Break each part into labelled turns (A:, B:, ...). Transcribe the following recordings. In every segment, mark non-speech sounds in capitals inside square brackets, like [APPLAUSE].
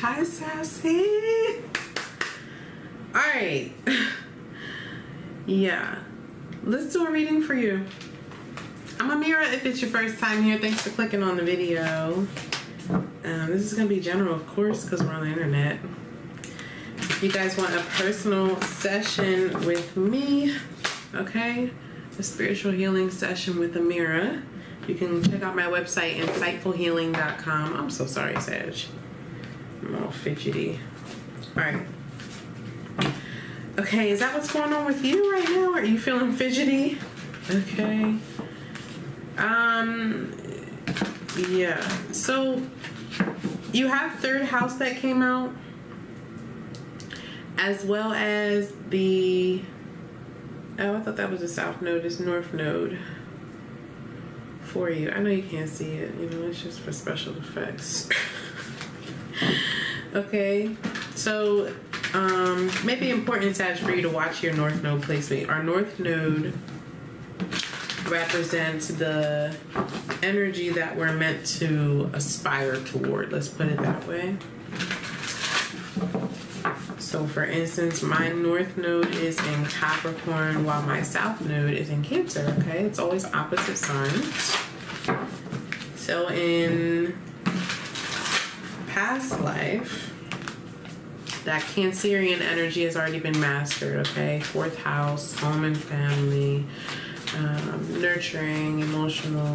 A: Hi, Sassy. All right. [LAUGHS] yeah. Let's do a reading for you. I'm Amira if it's your first time here. Thanks for clicking on the video. Um, this is going to be general, of course, because we're on the internet. If you guys want a personal session with me, okay, a spiritual healing session with Amira, you can check out my website, insightfulhealing.com. I'm so sorry, Sag. I'm all fidgety. All right. Okay, is that what's going on with you right now? Are you feeling fidgety? Okay. Um, yeah. So you have third house that came out, as well as the. Oh, I thought that was a south node. It's north node for you. I know you can't see it. You know, it's just for special effects. [LAUGHS] okay, so um, maybe important Sag for you to watch your north node placement. Our north node represents the energy that we're meant to aspire toward. Let's put it that way. So, for instance, my north node is in Capricorn while my south node is in Cancer. Okay, it's always opposite signs. So, in past life, that Cancerian energy has already been mastered. Okay, fourth house, home and family, um, nurturing, emotional,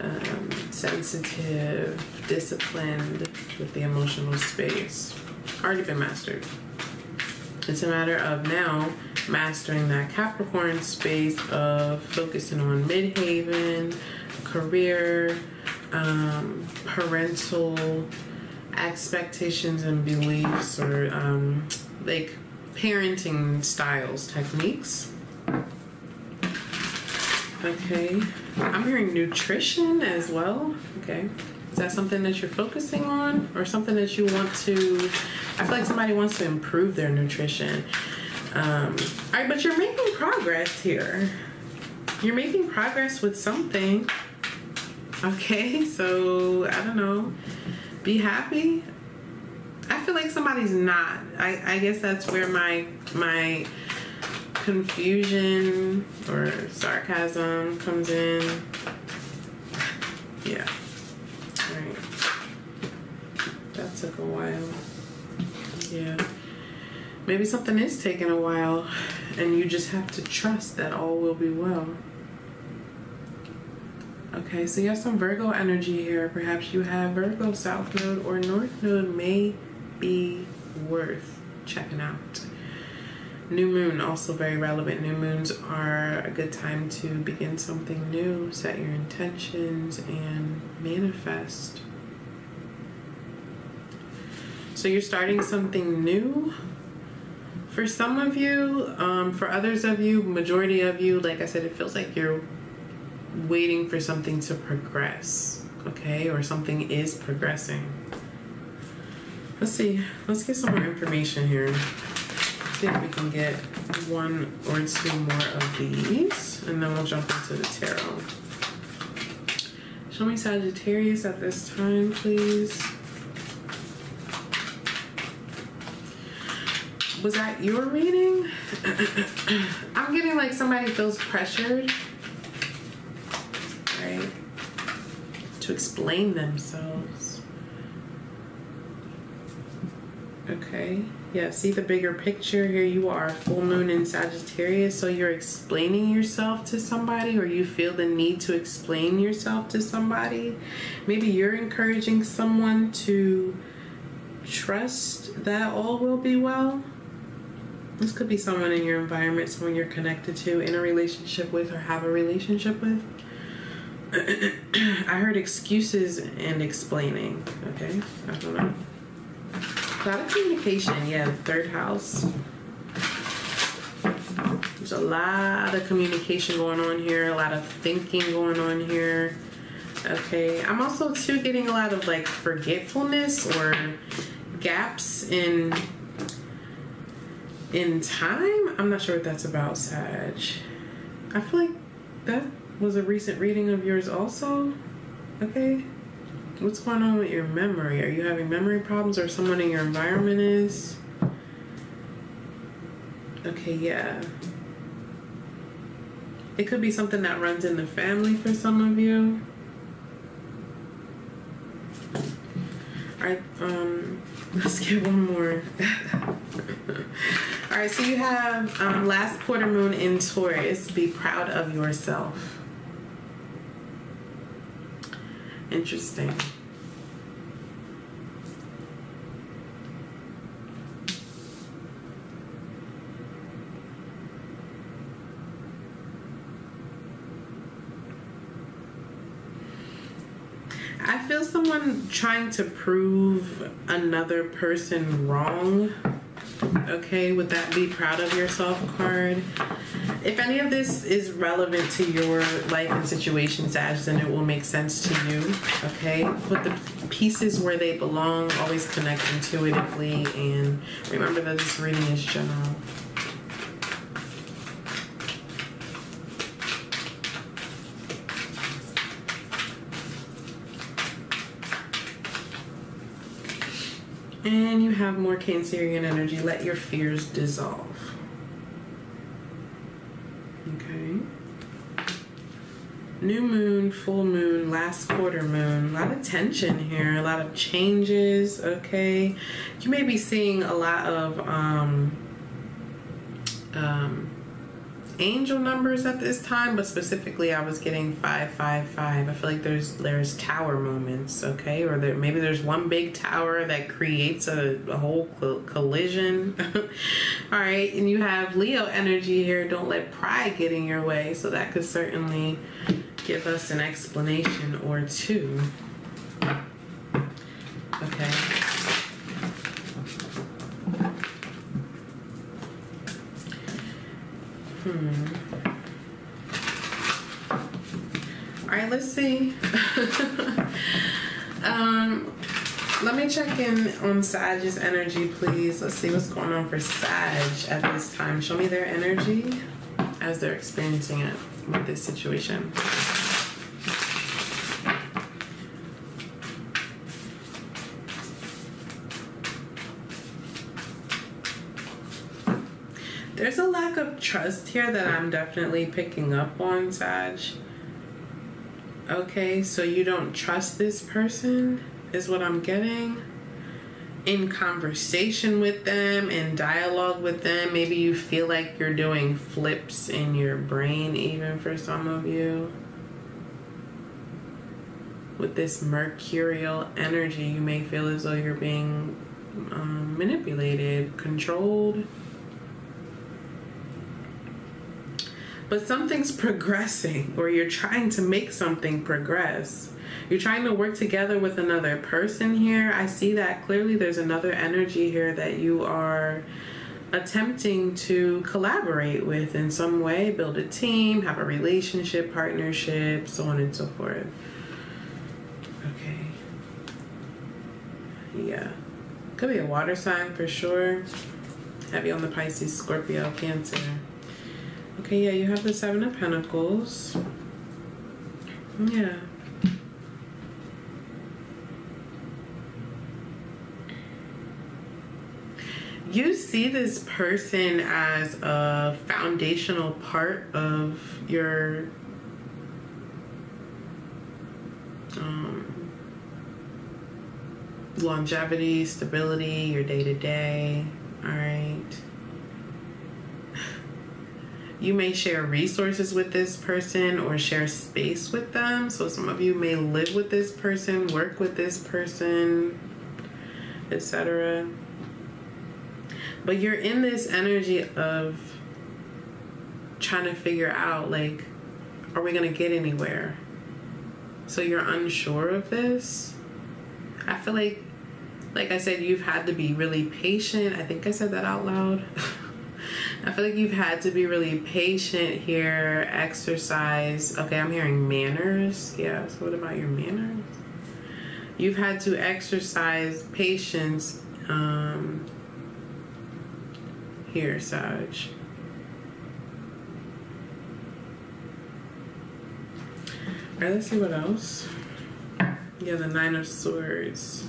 A: um, sensitive, disciplined with the emotional space. Already been mastered. It's a matter of now mastering that Capricorn space of focusing on Midheaven, career, um, parental expectations and beliefs, or um, like parenting styles, techniques. Okay. I'm hearing nutrition as well. Okay. Is that something that you're focusing on or something that you want to? I feel like somebody wants to improve their nutrition. Um, all right, but you're making progress here. You're making progress with something. Okay, so I don't know. Be happy. I feel like somebody's not. I, I guess that's where my my confusion or sarcasm comes in. Yeah. Right. That took a while. Yeah. Maybe something is taking a while and you just have to trust that all will be well. Okay, so you have some Virgo energy here. Perhaps you have Virgo South Node or North Node may be worth checking out. New moon, also very relevant. New moons are a good time to begin something new, set your intentions, and manifest. So you're starting something new. For some of you, um, for others of you, majority of you, like I said, it feels like you're waiting for something to progress, okay? Or something is progressing. Let's see. Let's get some more information here see if we can get one or two more of these, and then we'll jump into the tarot. Show me Sagittarius at this time, please. Was that your reading? [CLEARS THROAT] I'm getting like somebody feels pressured, right, to explain themselves. Okay. Yeah, see the bigger picture. Here you are, full moon in Sagittarius. So you're explaining yourself to somebody, or you feel the need to explain yourself to somebody. Maybe you're encouraging someone to trust that all will be well. This could be someone in your environment, someone you're connected to, in a relationship with, or have a relationship with. [COUGHS] I heard excuses and explaining. Okay, I don't know. A lot of communication, yeah, third house. There's a lot of communication going on here, a lot of thinking going on here. Okay, I'm also too getting a lot of like forgetfulness or gaps in in time. I'm not sure what that's about, Sag. I feel like that was a recent reading of yours also. Okay. What's going on with your memory? Are you having memory problems or someone in your environment is? Okay, yeah. It could be something that runs in the family for some of you. Alright, um, [LAUGHS] let's get one more. [LAUGHS] Alright, so you have um, last quarter moon in Taurus. Be proud of yourself. Interesting. I feel someone trying to prove another person wrong. Okay, would that be proud of yourself card? If any of this is relevant to your life and situation, Sag, then it will make sense to you. Okay, put the pieces where they belong, always connect intuitively, and remember that this reading is general. And you have more Cancerian energy. Let your fears dissolve. Okay. New moon, full moon, last quarter moon. A lot of tension here, a lot of changes. Okay. You may be seeing a lot of um, um, angel numbers at this time, but specifically I was getting 555. I feel like there's there's tower moments, okay? Or there, maybe there's one big tower that creates a, a whole collision. [LAUGHS] All right, and you have Leo energy here. Don't let pride get in your way. So that could certainly give us an explanation or two. Okay. Hmm. All right, let's see. [LAUGHS] um, let me check in on Sag's energy, please. Let's see what's going on for Sag at this time. Show me their energy as they're experiencing it with this situation. There's a lack of trust here that I'm definitely picking up on, Sag. Okay, so you don't trust this person, is what I'm getting. In conversation with them, in dialogue with them, maybe you feel like you're doing flips in your brain, even for some of you. With this mercurial energy, you may feel as though you're being um, manipulated, controlled. But something's progressing or you're trying to make something progress. You're trying to work together with another person here. I see that clearly there's another energy here that you are attempting to collaborate with in some way, build a team, have a relationship, partnership, so on and so forth. Okay. Yeah. Could be a water sign for sure. Heavy on the Pisces, Scorpio, Cancer. Okay, yeah, you have the Seven of Pentacles. Yeah. You see this person as a foundational part of your um, longevity, stability, your day to day. All right. You may share resources with this person or share space with them. So some of you may live with this person, work with this person, etc. But you're in this energy of trying to figure out like are we going to get anywhere? So you're unsure of this. I feel like like I said you've had to be really patient. I think I said that out loud. [LAUGHS] I feel like you've had to be really patient here, exercise. Okay, I'm hearing manners. Yeah, so what about your manners? You've had to exercise patience um, here, Sag. All right, let's see what else. Yeah, the Nine of Swords.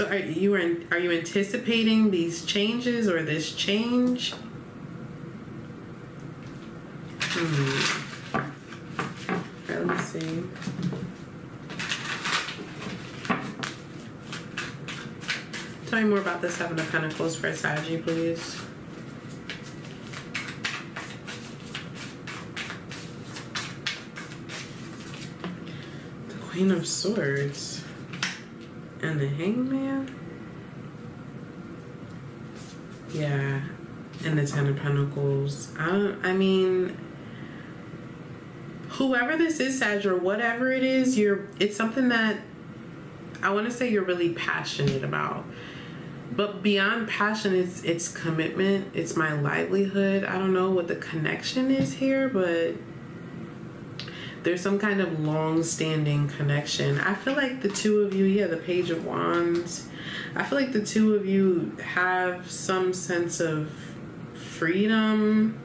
A: So are you are you anticipating these changes or this change? Hmm. Let me see. Tell me more about this Seven of Pentacles for Sagi, please. The Queen of Swords and the Hangman. Yeah, and the Ten of Pentacles. I don't. I mean, whoever this is, Sag, or whatever it is, you're. It's something that I want to say you're really passionate about but beyond passion it's it's commitment it's my livelihood i don't know what the connection is here but there's some kind of long-standing connection. I feel like the two of you yeah the page of wands. I feel like the two of you have some sense of freedom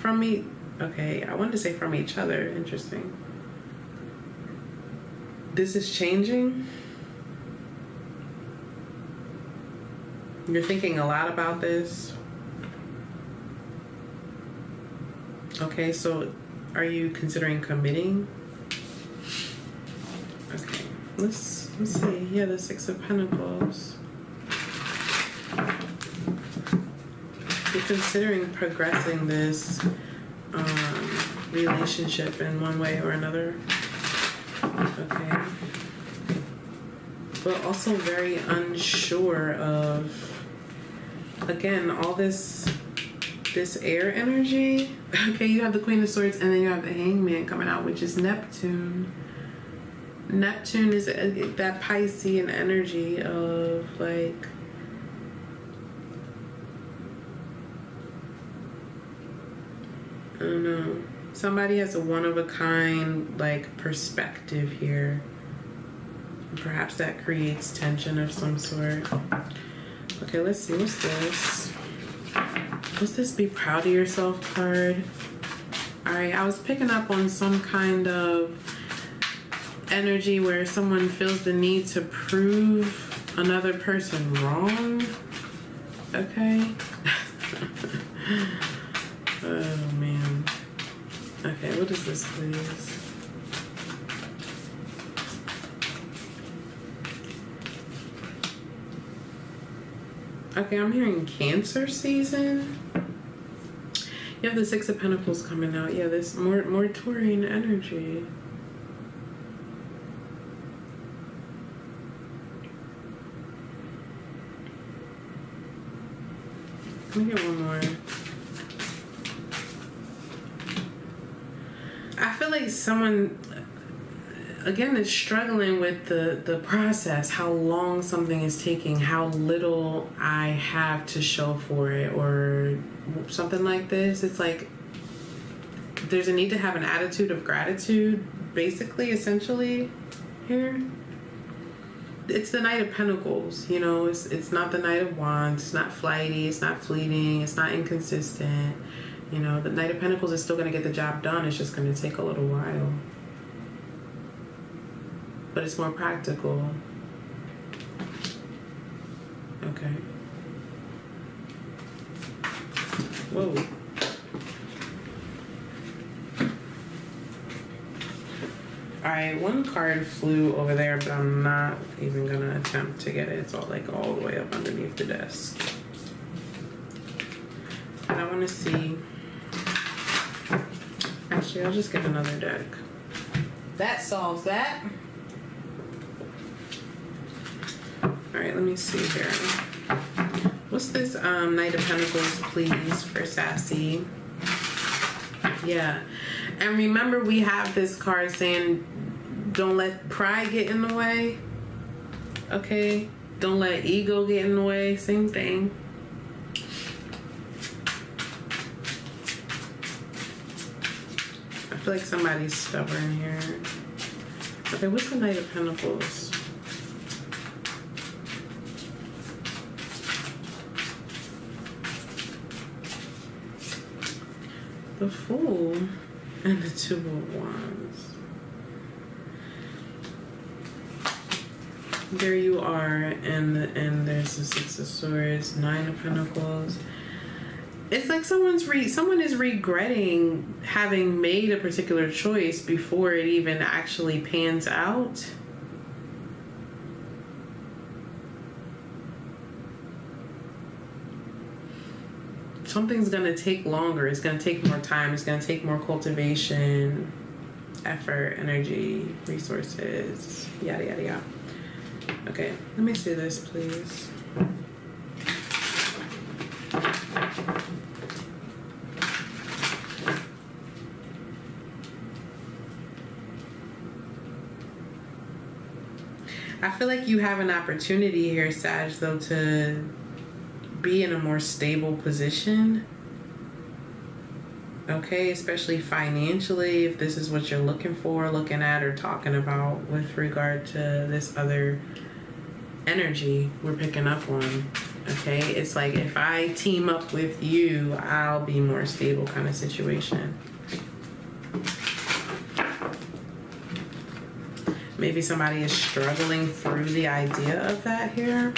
A: from me okay i wanted to say from each other. Interesting. This is changing. You're thinking a lot about this. Okay, so are you considering committing? Okay, let's let's see. Yeah, the Six of Pentacles. You're considering progressing this um, relationship in one way or another. Okay. But also very unsure of again, all this this air energy. Okay, you have the Queen of Swords and then you have the Hangman coming out, which is Neptune. Neptune is uh, that Piscean energy of like I don't know. Somebody has a one of a kind like perspective here. Perhaps that creates tension of some sort. Okay, let's see. What's this? What's this be proud of yourself card? Alright, I was picking up on some kind of energy where someone feels the need to prove another person wrong. Okay? [LAUGHS] oh man. Okay, what is this, please? Okay, I'm hearing Cancer season. You have the Six of Pentacles coming out. Yeah, this more more Taurean energy. Let me get one more. I feel like someone again is struggling with the the process how long something is taking how little i have to show for it or something like this. It's like there's a need to have an attitude of gratitude basically essentially here. It's the knight of pentacles you know it's it's not the knight of wands it's not flighty it's not fleeting it's not inconsistent. You know the knight of pentacles is still going to get the job done it's just going to take a little while but it's more practical. Okay. Whoa. Alright, one card flew over there, but I'm not even gonna attempt to get it. It's all like all the way up underneath the desk. And I wanna see. Actually, I'll just get another deck. That solves that. All right, let me see here. What's this um, Knight of Pentacles, please, for Sassy? Yeah. And remember, we have this card saying, don't let pride get in the way. Okay? Don't let ego get in the way. Same thing. I feel like somebody's stubborn here. Okay, what's the Knight of Pentacles? the Fool and the Two of Wands. There you are, and and there's the Six of Swords, Nine of Pentacles. It's like someone's re someone is regretting having made a particular choice before it even actually pans out. Something's gonna take longer. It's gonna take more time. It's gonna take more cultivation, effort, energy, resources, yada yada yada. Okay, let me see this, please. I feel like you have an opportunity here, Sag, though, to be in a more stable position. Okay, especially financially, if this is what you're looking for, looking at, or talking about with regard to this other energy we're picking up on. Okay, it's like if I team up with you, I'll be more stable kind of situation. Maybe somebody is struggling through the idea of that here.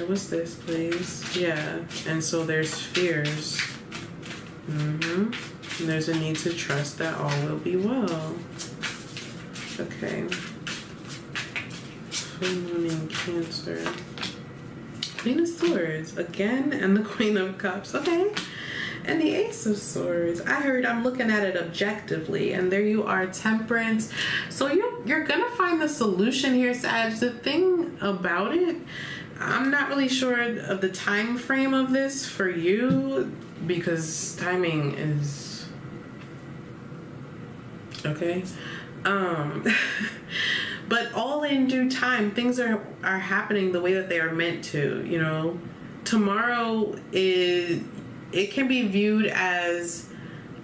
A: Where was this, please? Yeah, and so there's fears. Mm-hmm. And there's a need to trust that all will be well. Okay. Full moon in Cancer. Queen of Swords again, and the [LAUGHS] Queen of Cups. Okay. And the Ace of Swords. I heard I'm looking at it objectively, and there you are, Temperance. So you're you're gonna find the solution here, Sag. The thing about it, I'm not really sure of the time frame of this for you because timing is okay. Um [LAUGHS] but all in due time things are are happening the way that they are meant to you know tomorrow is it can be viewed as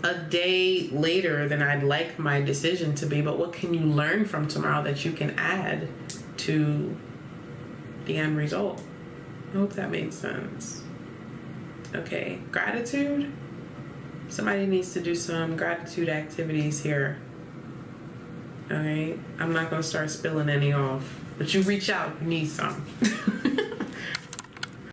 A: a day later than i'd like my decision to be but what can you learn from tomorrow that you can add to the end result. I hope that made sense. Okay gratitude? Somebody needs to do some gratitude activities here. All right, I'm not gonna start spilling any off, but you reach out you need some. [LAUGHS]